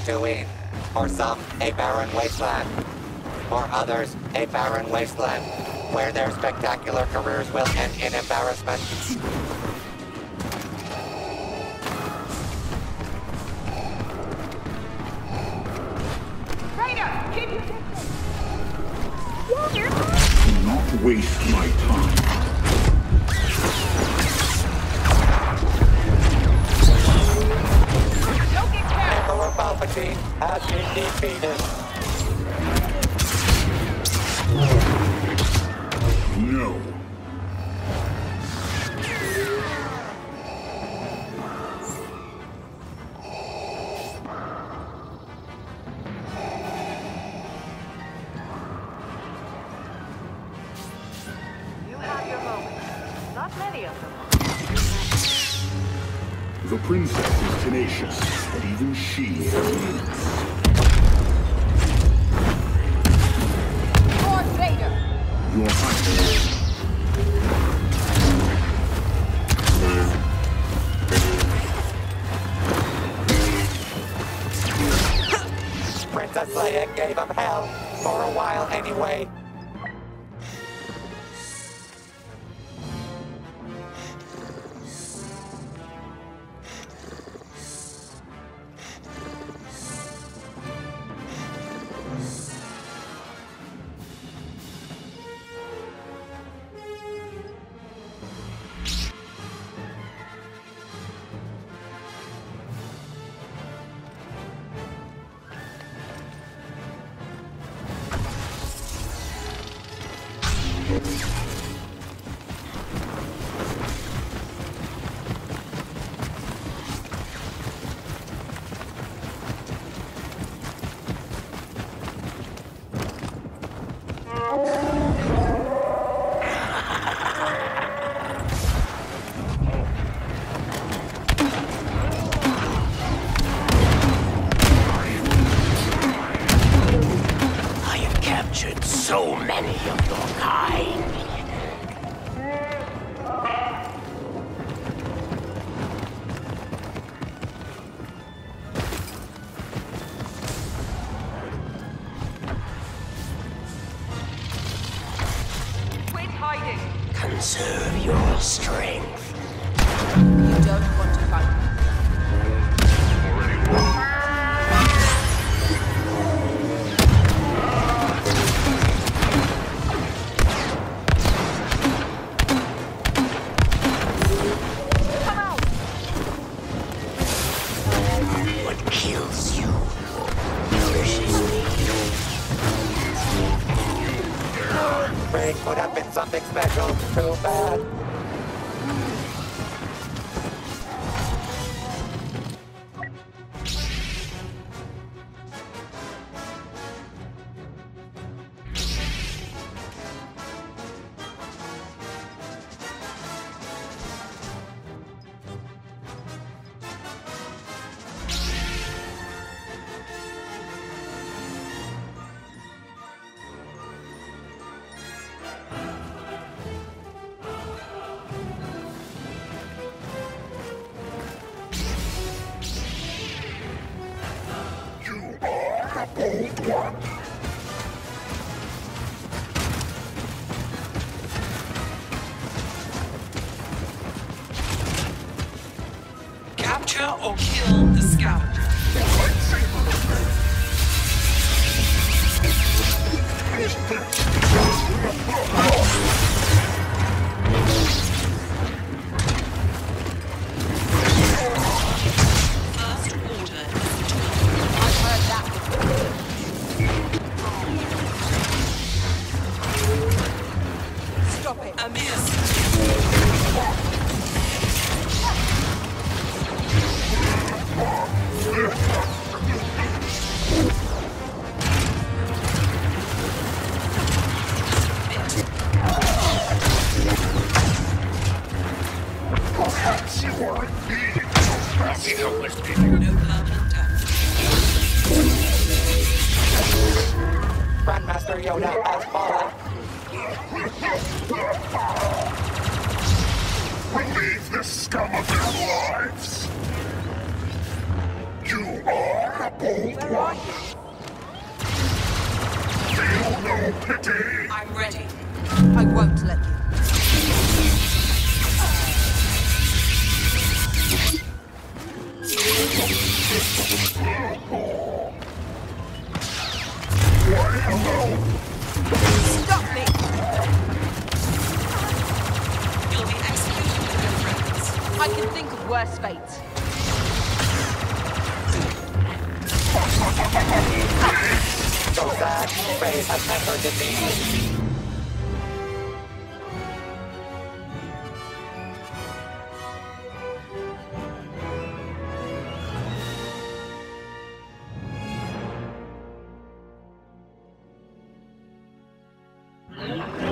Tatooine. For some, a barren wasteland. For others, a barren wasteland, where their spectacular careers will end in embarrassment. Raider, keep your distance. Do not waste my time. Has been defeated. No. You have your moments. Not many of them. The princess is tenacious, even she limits. Lord Vader! Your Highness. Princess Leia gave him hell, for a while anyway. I hiding. Conserve your strength. You don't want to fight. Come out! What kills you nourishes me. Rey could have been something special. Too bad. Capture or kill the. First It. Amir Perhaps. Grandmaster Yoda has fallen. Relieve the scum of their lives. You are you? I'm ready. I won't let you. Worse fates. So sad, Rey has never defeated. Thank